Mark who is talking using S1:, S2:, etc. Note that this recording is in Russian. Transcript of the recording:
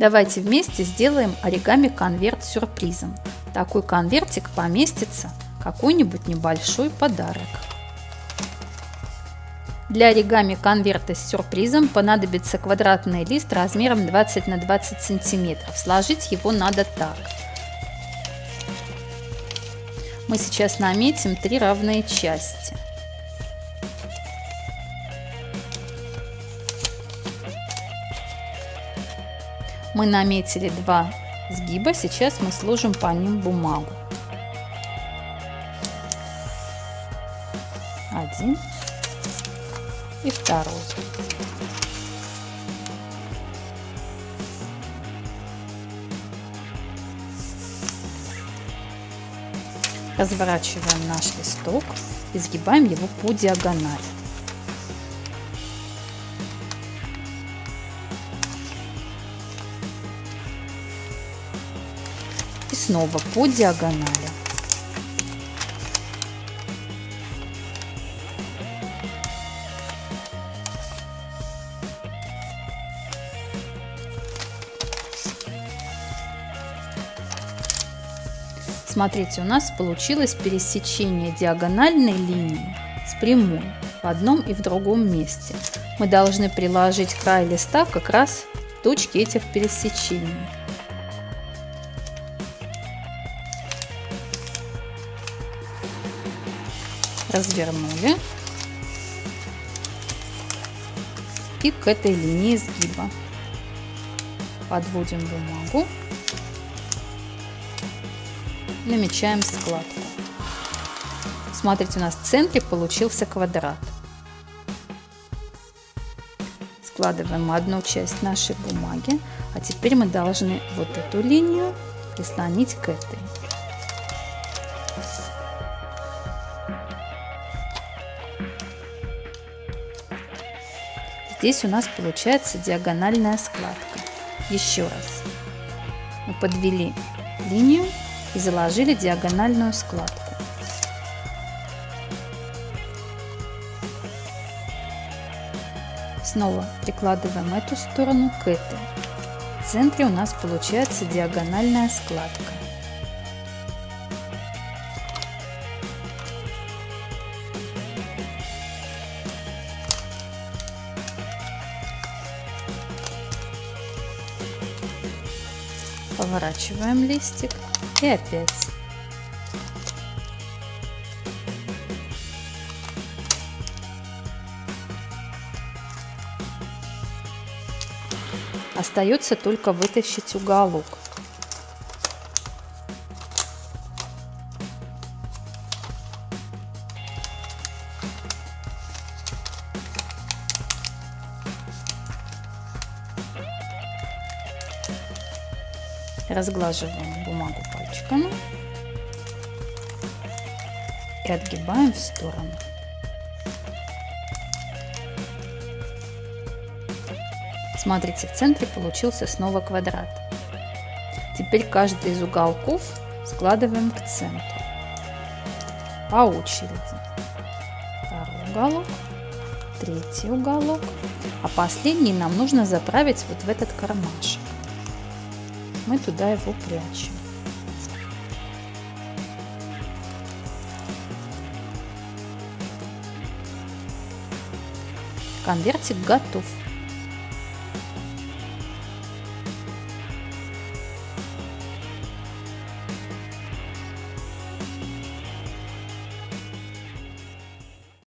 S1: Давайте вместе сделаем оригами конверт сюрпризом. Такой конвертик поместится какой-нибудь небольшой подарок. Для оригами конверта с сюрпризом понадобится квадратный лист размером 20 на 20 сантиметров. Сложить его надо так. Мы сейчас наметим три равные части. Мы наметили два сгиба, сейчас мы сложим по ним бумагу. Один и второй. Разворачиваем наш листок и сгибаем его по диагонали. И снова по диагонали. Смотрите, у нас получилось пересечение диагональной линии с прямой в одном и в другом месте. Мы должны приложить край листа как раз точке этих пересечений. Развернули. И к этой линии сгиба подводим бумагу намечаем складку. Смотрите, у нас в центре получился квадрат. Складываем одну часть нашей бумаги, а теперь мы должны вот эту линию прислонить к этой. Здесь у нас получается диагональная складка. Еще раз. Мы подвели линию и заложили диагональную складку. Снова прикладываем эту сторону к этой. В центре у нас получается диагональная складка. Поворачиваем листик и опять. Остается только вытащить уголок. Разглаживаем бумагу пальчиками и отгибаем в сторону. Смотрите, в центре получился снова квадрат. Теперь каждый из уголков складываем к центру по очереди. Второй уголок, третий уголок, а последний нам нужно заправить вот в этот кармашек мы туда его прячем. Конвертик готов.